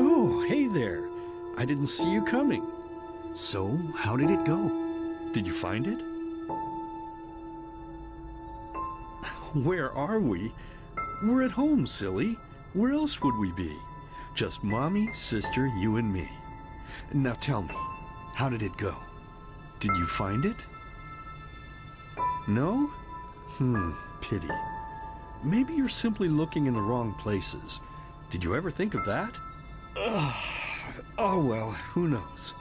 Oh, hey there. I didn't see you coming. So, how did it go? Did you find it? Where are we? We're at home, silly. Where else would we be? Just mommy, sister, you, and me. Now tell me, how did it go? Did you find it? No? Hmm, pity. Maybe you're simply looking in the wrong places. Did you ever think of that? Ugh. Oh well, who knows?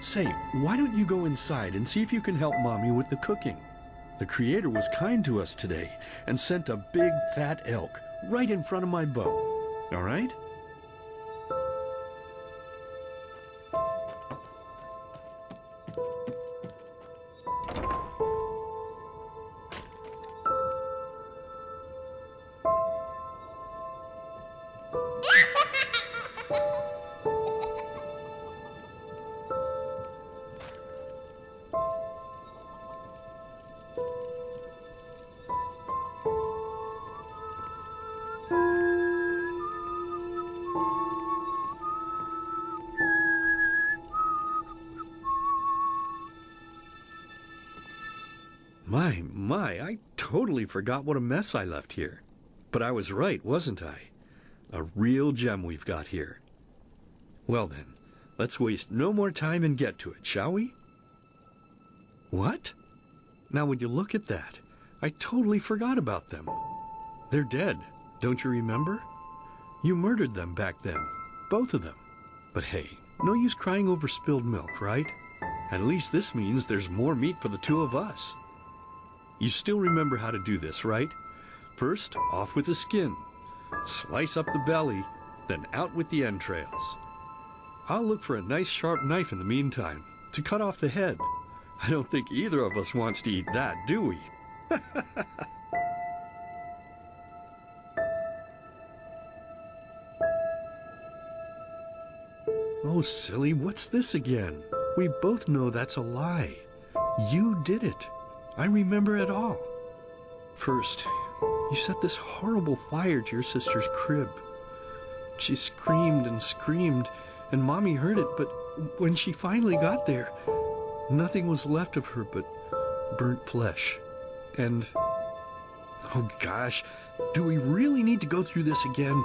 Say, why don't you go inside and see if you can help Mommy with the cooking? The Creator was kind to us today and sent a big fat elk right in front of my bow. All right? Forgot what a mess I left here. But I was right, wasn't I? A real gem we've got here. Well then, let's waste no more time and get to it, shall we? What? Now, when you look at that, I totally forgot about them. They're dead, don't you remember? You murdered them back then, both of them. But hey, no use crying over spilled milk, right? At least this means there's more meat for the two of us. You still remember how to do this, right? First, off with the skin. Slice up the belly, then out with the entrails. I'll look for a nice sharp knife in the meantime to cut off the head. I don't think either of us wants to eat that, do we? oh, silly, what's this again? We both know that's a lie. You did it. I remember it all. First, you set this horrible fire to your sister's crib. She screamed and screamed, and Mommy heard it, but when she finally got there, nothing was left of her but burnt flesh. And. Oh gosh, do we really need to go through this again?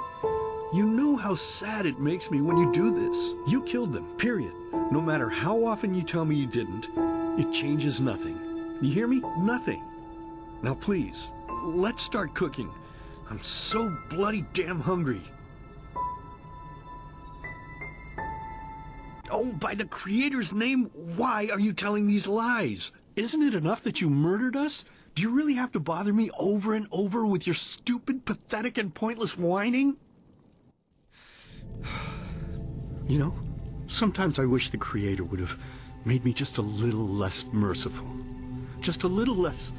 You know how sad it makes me when you do this. You killed them, period. No matter how often you tell me you didn't, it changes nothing. You hear me? Nothing. Now please, let's start cooking. I'm so bloody damn hungry. Oh, by the Creator's name, why are you telling these lies? Isn't it enough that you murdered us? Do you really have to bother me over and over with your stupid, pathetic, and pointless whining? You know, sometimes I wish the Creator would have made me just a little less merciful. Just a little less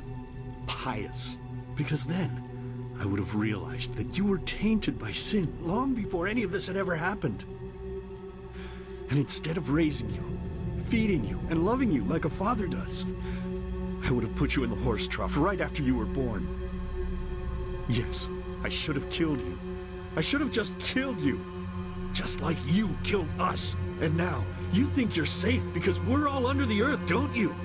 pious. Because then I would have realized that you were tainted by sin long before any of this had ever happened. And instead of raising you, feeding you, and loving you like a father does, I would have put you in the horse trough right after you were born. Yes, I should have killed you. I should have just killed you. Just like you killed us. And now, you think you're safe because we're all under the earth, don't you?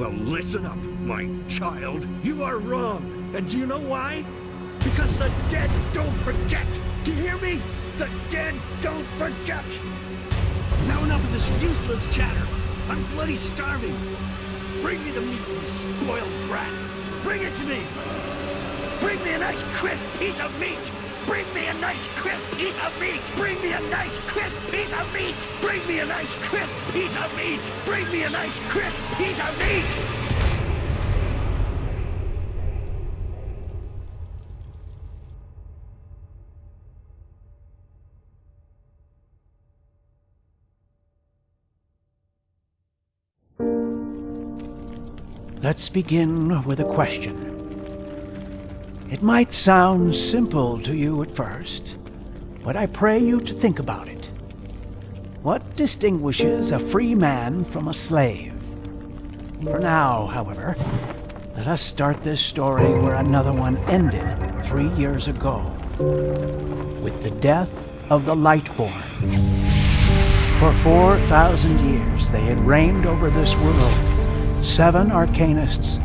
Well, listen up, my child. You are wrong. And do you know why? Because the dead don't forget. Do you hear me? The dead don't forget. Now enough of this useless chatter. I'm bloody starving. Bring me the meat, you spoiled brat. Bring it to me. Bring me a nice crisp piece of meat. Bring me a nice crisp piece of meat. Bring me a nice crisp piece of meat. Bring me a nice crisp piece of meat. Bring me a nice crisp piece of meat. Let's begin with a question. It might sound simple to you at first, but I pray you to think about it. What distinguishes a free man from a slave? For now, however, let us start this story where another one ended three years ago, with the death of the Lightborn. For 4,000 years they had reigned over this world, seven arcanists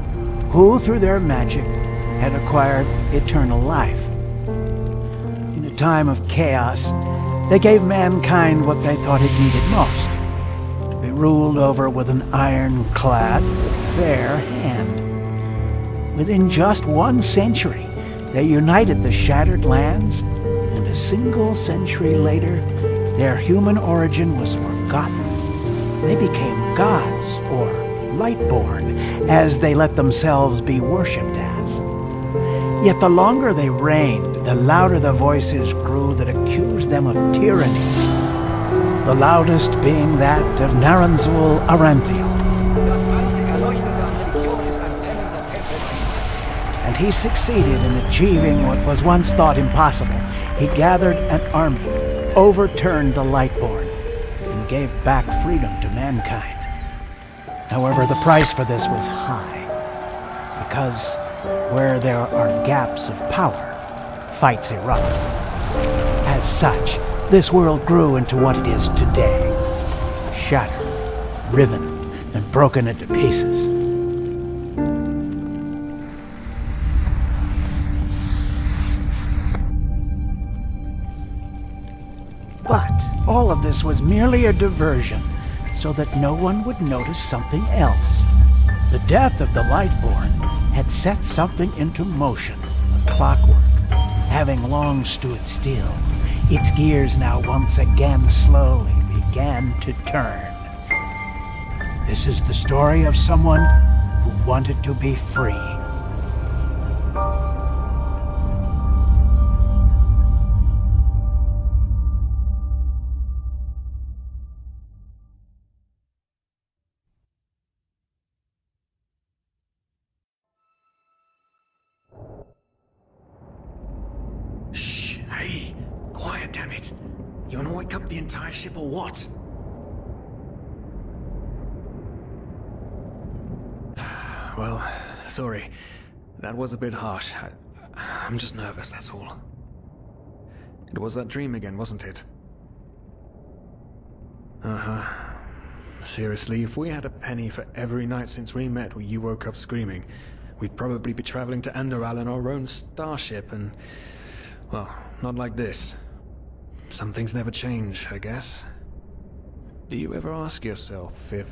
who, through their magic, had acquired eternal life. In a time of chaos, they gave mankind what they thought it needed most to be ruled over with an ironclad, fair hand. Within just one century, they united the shattered lands, and a single century later, their human origin was forgotten. They became gods, or lightborn, as they let themselves be worshipped as. Yet the longer they reigned, the louder the voices grew that accused them of tyranny. The loudest being that of Naranzul Arantheal. And he succeeded in achieving what was once thought impossible. He gathered an army, overturned the Lightborn, and gave back freedom to mankind. However, the price for this was high, because where there are gaps of power, fights erupt. As such, this world grew into what it is today. Shattered, riven, and broken into pieces. But all of this was merely a diversion, so that no one would notice something else. The death of the Lightborn had set something into motion, a clockwork, having long stood still. Its gears now once again slowly began to turn. This is the story of someone who wanted to be free. Hey, quiet, damn it. You wanna wake up the entire ship or what? Well, sorry. That was a bit harsh. I, I'm just nervous, that's all. It was that dream again, wasn't it? Uh-huh. Seriously, if we had a penny for every night since we met where you woke up screaming, we'd probably be traveling to Enderal in our own starship and... Well, not like this. Some things never change, I guess. Do you ever ask yourself if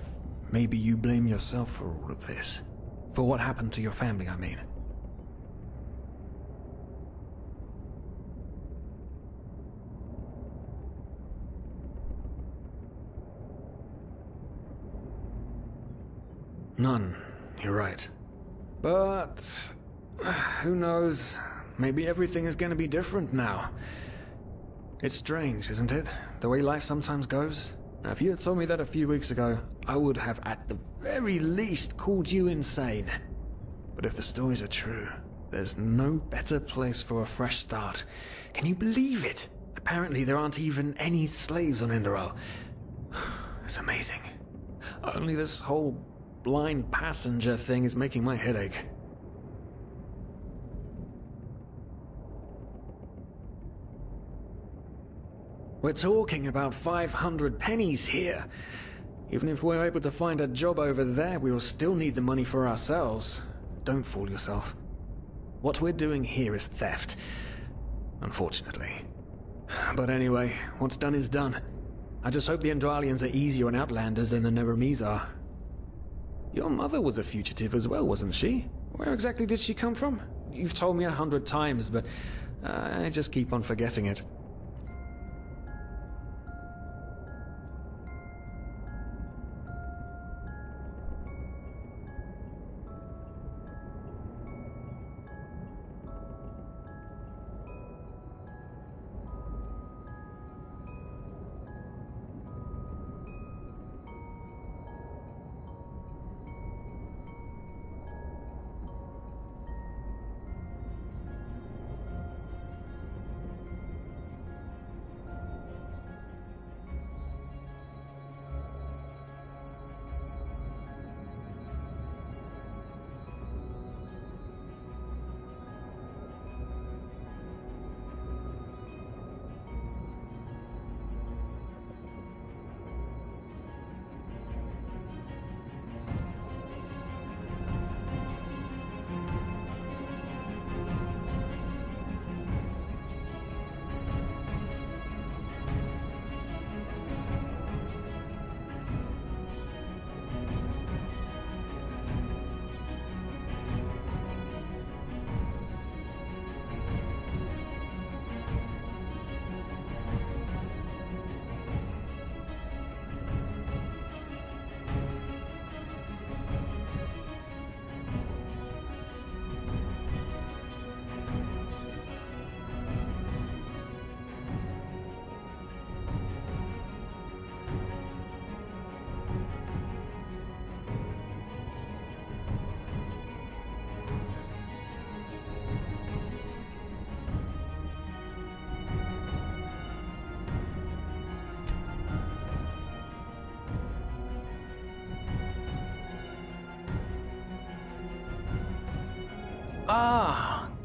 maybe you blame yourself for all of this? For what happened to your family, I mean? None, you're right. But... who knows? Maybe everything is gonna be different now. It's strange, isn't it? The way life sometimes goes? Now, if you had told me that a few weeks ago, I would have at the very least called you insane. But if the stories are true, there's no better place for a fresh start. Can you believe it? Apparently there aren't even any slaves on Enderal. It's amazing. Only this whole blind passenger thing is making my head ache. We're talking about 500 pennies here. Even if we're able to find a job over there, we will still need the money for ourselves. Don't fool yourself. What we're doing here is theft. Unfortunately. But anyway, what's done is done. I just hope the Enderalians are easier on Outlanders than the Neramis are. Your mother was a fugitive as well, wasn't she? Where exactly did she come from? You've told me a hundred times, but uh, I just keep on forgetting it.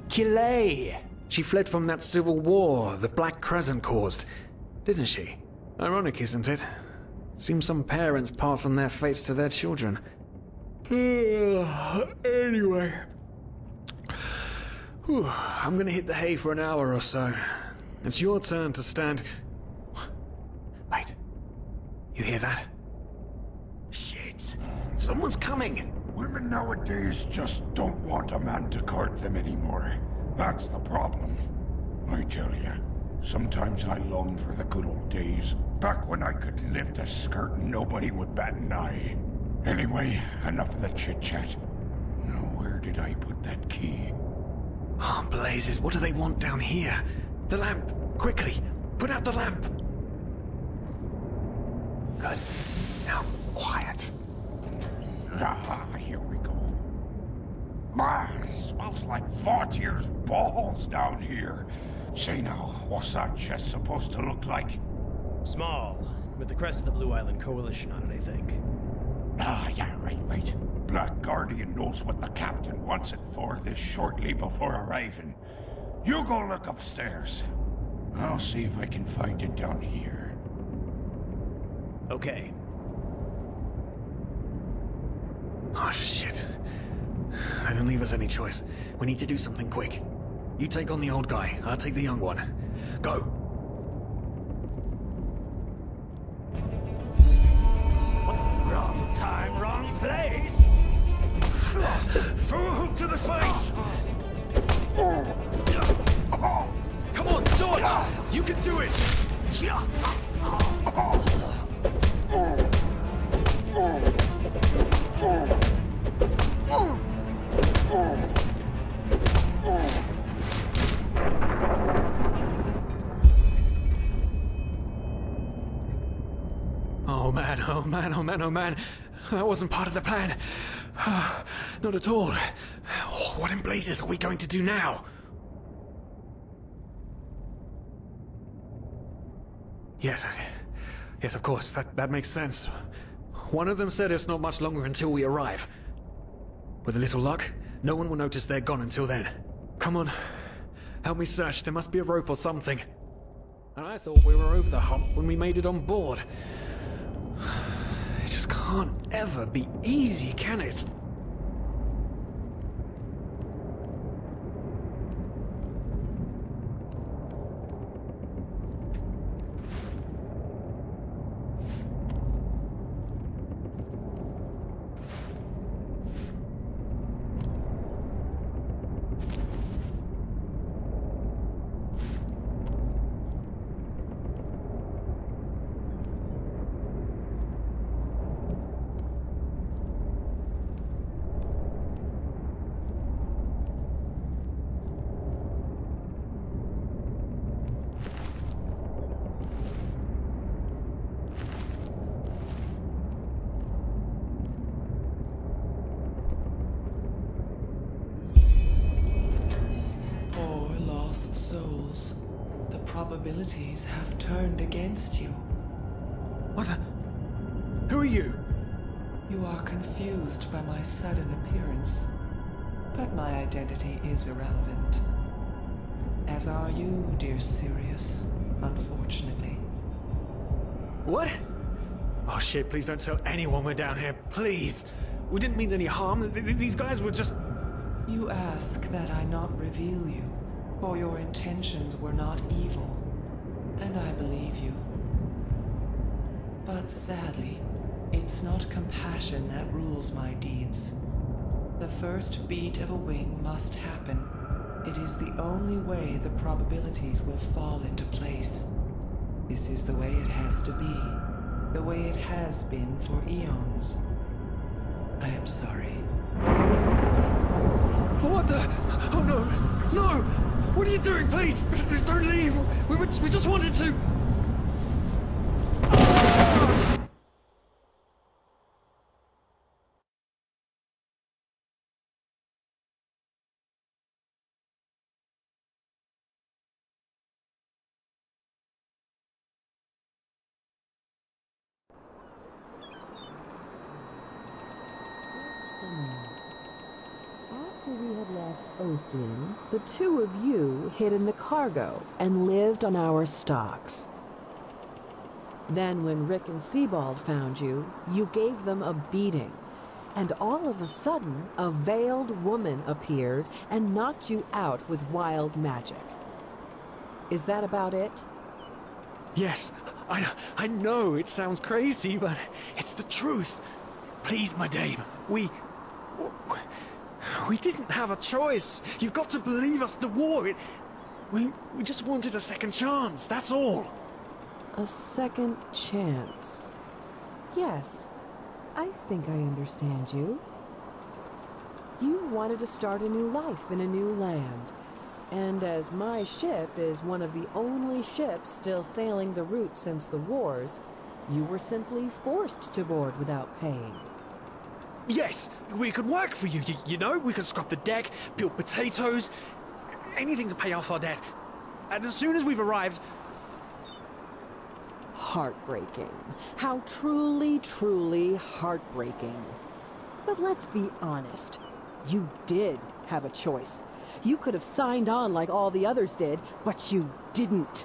Kilay. She fled from that civil war the Black Crescent caused, didn't she? Ironic, isn't it? Seems some parents pass on their fates to their children. anyway. Whew, I'm gonna hit the hay for an hour or so. It's your turn to stand. Wait. You hear that? Shit. Someone's coming! Women nowadays just don't want a man to court them anymore. That's the problem. I tell you, sometimes I long for the good old days, back when I could lift a skirt and nobody would bat an eye. Anyway, enough of the chit-chat. Now, where did I put that key? Oh, blazes, what do they want down here? The lamp! Quickly! Put out the lamp! Good. Now, quiet. Ah, Ah, smells like Vaughtier's balls down here. Say now, what's that chest supposed to look like? Small, with the crest of the Blue Island Coalition on it, I think. Ah, yeah, right, right. Black Guardian knows what the captain wants it for this shortly before arriving. You go look upstairs. I'll see if I can find it down here. Okay. Oh, shit. They don't leave us any choice. We need to do something quick. You take on the old guy, I'll take the young one. Go! Wrong time, wrong place. Throw a hook to the face! Come on, dodge! You can do it! Man, oh oh. That wasn't part of the plan. Not at all. Oh, what in blazes are we going to do now? Yes, yes, of course. That, that makes sense. One of them said it's not much longer until we arrive. With a little luck, no one will notice they're gone until then. Come on. Help me search. There must be a rope or something. And I thought we were over the hump when we made it on board. It just can't ever be easy, can it? Poor lost souls. The probabilities have turned against you. What the? Who are you? You are confused by my sudden appearance. But my identity is irrelevant. As are you, dear Sirius, unfortunately. What? Oh shit, please don't tell anyone we're down here, please. We didn't mean any harm. Th- th- These guys were just. You ask that I not reveal you, for your intentions were not evil, and I believe you. But sadly, it's not compassion that rules my deeds. The first beat of a wing must happen. It is the only way the probabilities will fall into place. This is the way it has to be, the way it has been for eons. I am sorry. What the? Oh no! No! What are you doing? Please! Please don't leave! We, were, we just wanted to. After we had left Ocean, interested in, the two of you hid in the cargo and lived on our stocks. Then, when Rick and Sebald found you, you gave them a beating. And all of a sudden, a veiled woman appeared and knocked you out with wild magic. Is that about it? Yes, I, I know it sounds crazy, but it's the truth. Please, my dame, we. We didn't have a choice. You've got to believe us, the war. It, we, we just wanted a second chance, that's all. A second chance. Yes, I think I understand you. You wanted to start a new life in a new land. And as my ship is one of the only ships still sailing the route since the wars, you were simply forced to board without paying. Yes, we could work for you, you, you know? We could scrub the deck, peel potatoes, anything to pay off our debt. And as soon as we've arrived, Heartbreaking. How truly, truly heartbreaking. But let's be honest. You did have a choice. You could have signed on like all the others did, but you didn't.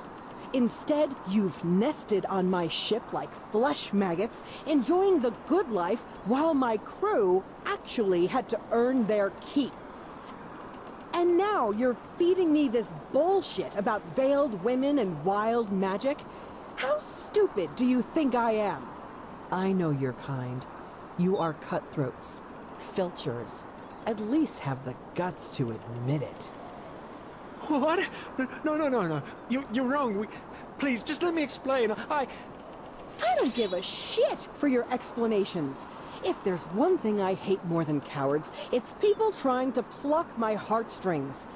Instead, you've nested on my ship like flesh maggots, enjoying the good life while my crew actually had to earn their keep. And now you're feeding me this bullshit about veiled women and wild magic? How stupid do you think I am? I know your kind. You are cutthroats, filchers. At least have the guts to admit it. What? No, no, no, no. You, you're wrong. We, please, just let me explain. I. I don't give a shit for your explanations. If there's one thing I hate more than cowards, it's people trying to pluck my heartstrings.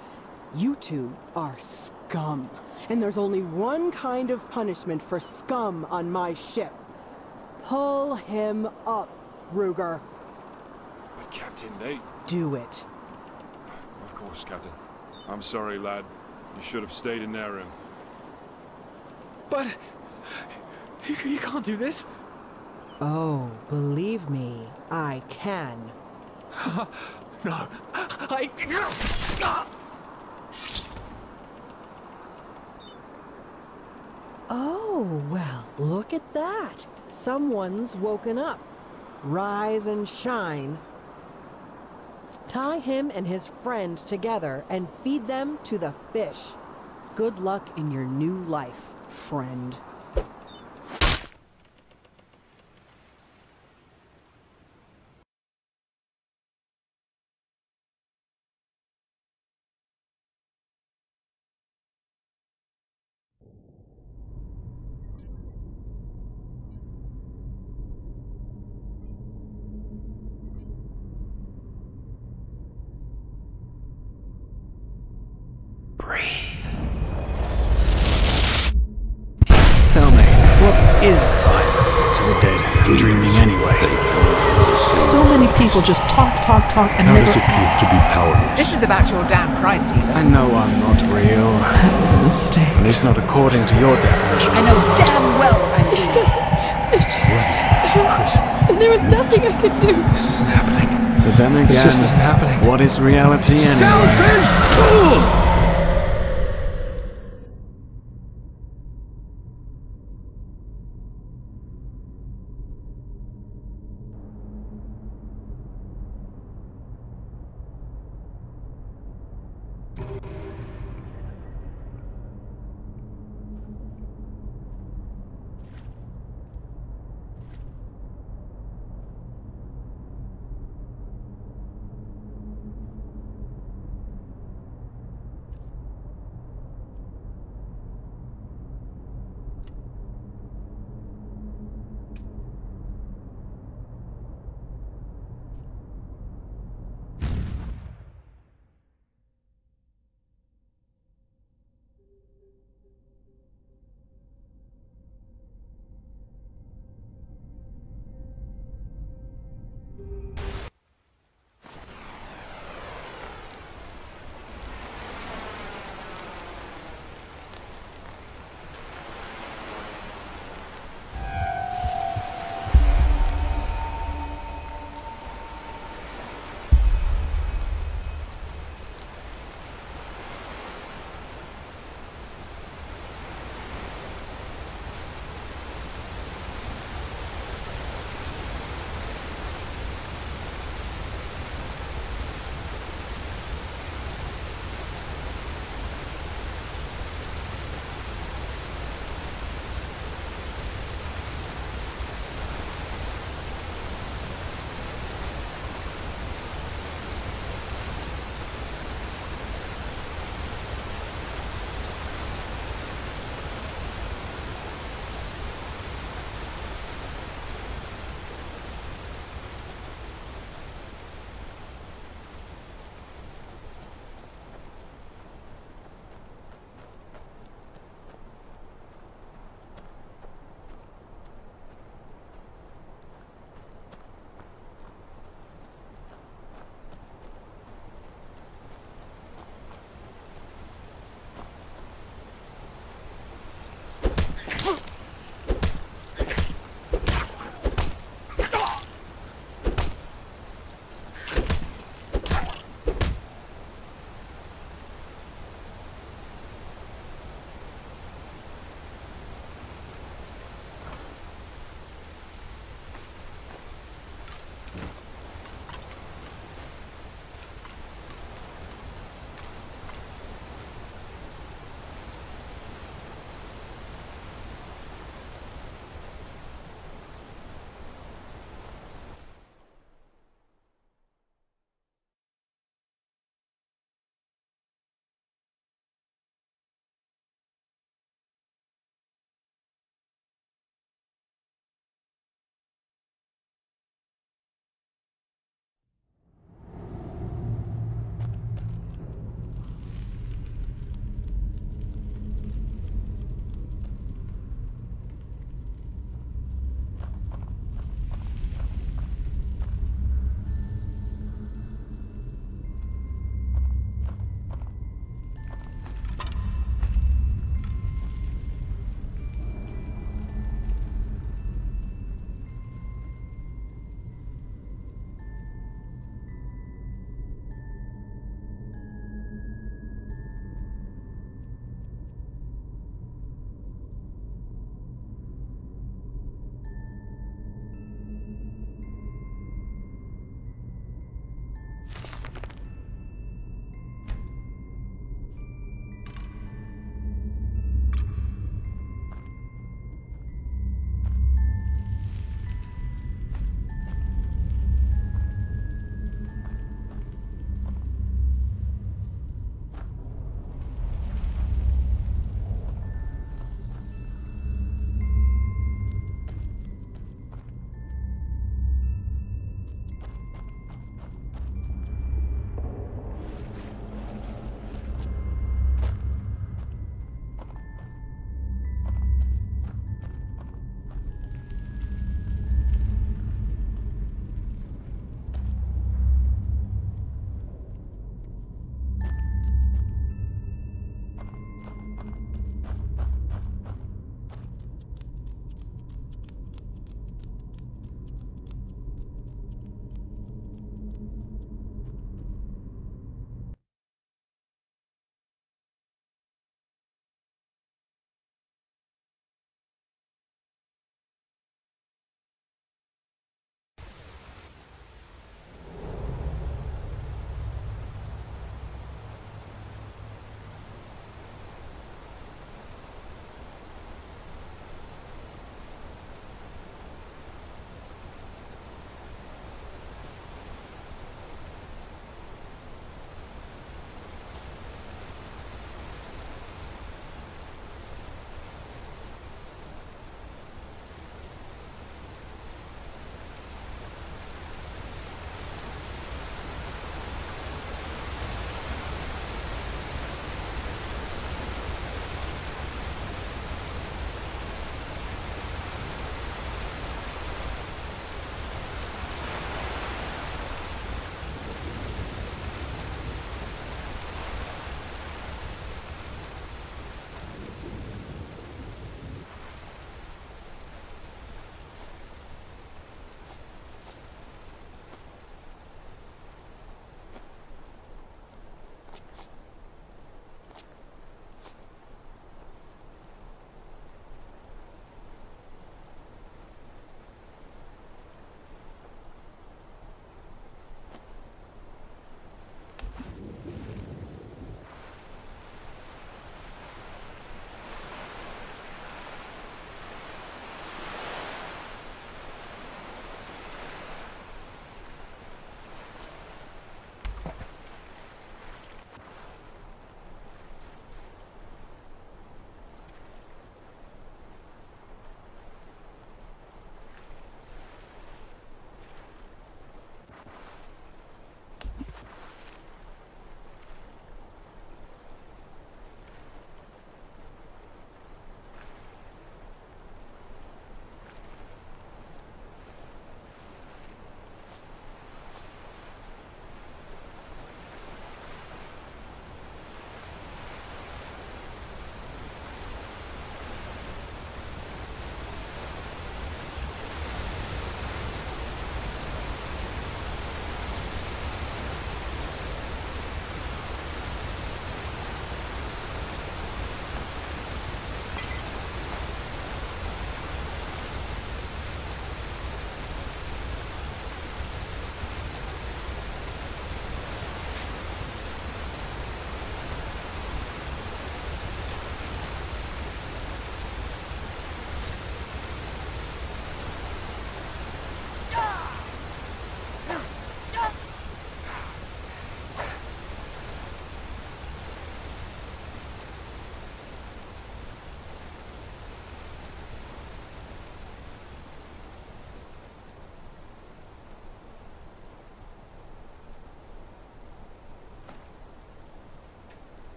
You two are scum. And there's only one kind of punishment for scum on my ship. Pull him up, Ruger. But Captain, they... Do it. Of course, Captain. I'm sorry, lad. You should have stayed in their room. But. You, you can't do this. Oh, believe me, I can. no. I. Oh, well, look at that. Someone's woken up. Rise and shine. Tie him and his friend together and feed them to the fish. Good luck in your new life, friend. According to your definition. I know damn well I'm do. It's just. There was nothing I could do. This isn't happening. But then again, just isn't happening. What is reality anyway? Selfish fool!